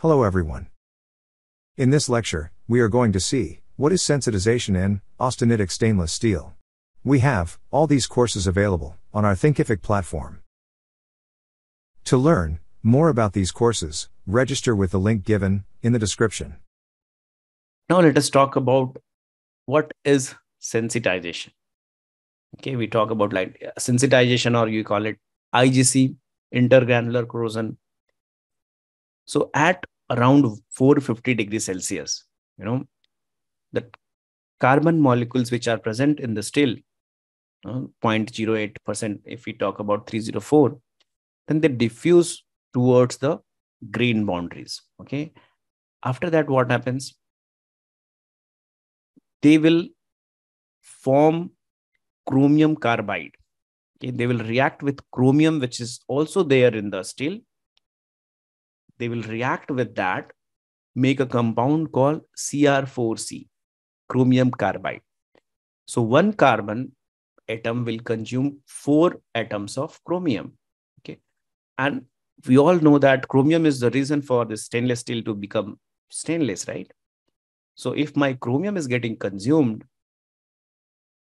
Hello everyone. In this lecture, we are going to see what is sensitization in austenitic stainless steel. We have all these courses available on our Thinkific platform. To learn more about these courses, register with the link given in the description. Now let us talk about what is sensitization. Okay, we talk about like uh, sensitization or you call it IGC, intergranular corrosion. So at around 450 degrees Celsius, you know, the carbon molecules which are present in the steel, uh, 0.08%, if we talk about 304, then they diffuse towards the grain boundaries. Okay. After that, what happens? They will form chromium carbide. Okay, they will react with chromium, which is also there in the steel. They will react with that, make a compound called CR4C, chromium carbide. So one carbon atom will consume four atoms of chromium. Okay. And we all know that chromium is the reason for the stainless steel to become stainless, right? So if my chromium is getting consumed,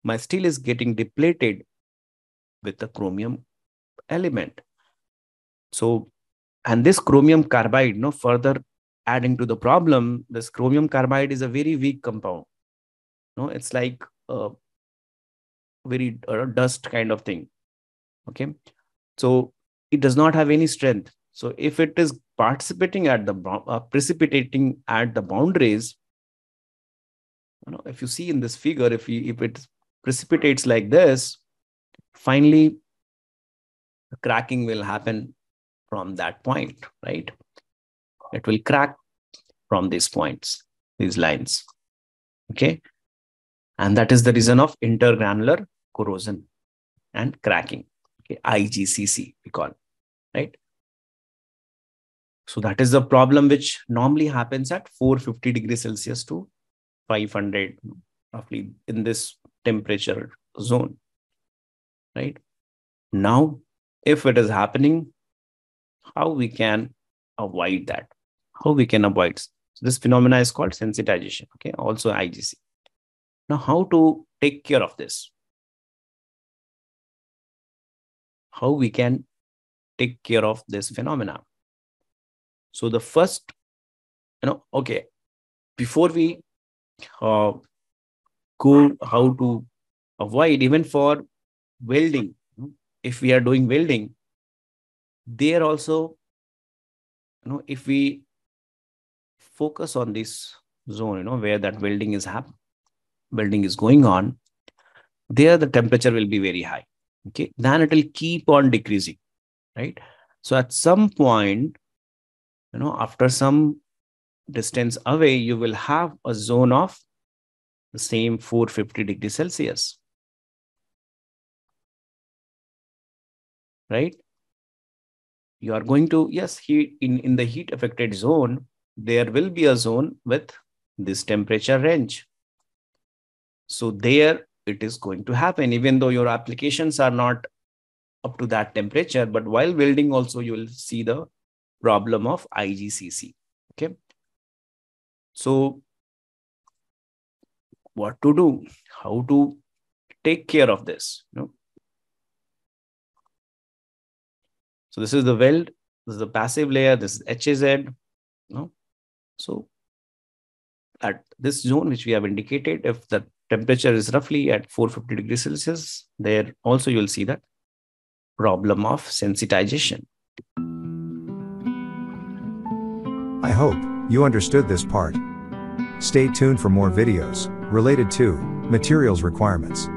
my steel is getting depleted with the chromium element. So, and this chromium carbide, no further adding to the problem, this chromium carbide is a very weak compound. No, it's like a very uh, dust kind of thing. Okay. So it does not have any strength. So if it is participating at the uh, precipitating at the boundaries, you know, if you see in this figure, if you, if it precipitates like this, finally cracking will happen from that point, right? It will crack from these points, these lines. Okay. And that is the reason of intergranular corrosion and cracking. Okay. IGCC, we call, right? So that is the problem which normally happens at 450 degrees Celsius to 500, roughly in this temperature zone right now if it is happening how we can avoid that. How we can avoid so this phenomena is called sensitization okay? Also igc now how to take care of this? How we can take care of this phenomena? So the first you know okay before we uh, go how to avoid even for welding if we are doing welding there also you know if we focus on this zone you know where that welding is happening welding is going on there the temperature will be very high okay then it will keep on decreasing right so at some point you know after some distance away you will have a zone of the same 450 degrees celsius right? You are going to, yes, heat in, in the heat affected zone, there will be a zone with this temperature range. So there it is going to happen, even though your applications are not up to that temperature. But while welding also, you will see the problem of IGCC. Okay. So what to do? How to take care of this? You know, So this is the weld, this is the passive layer, this is HAZ. No? So at this zone, which we have indicated, if the temperature is roughly at 450 degrees Celsius, there also you'll see that problem of sensitization. I hope you understood this part. Stay tuned for more videos related to materials requirements.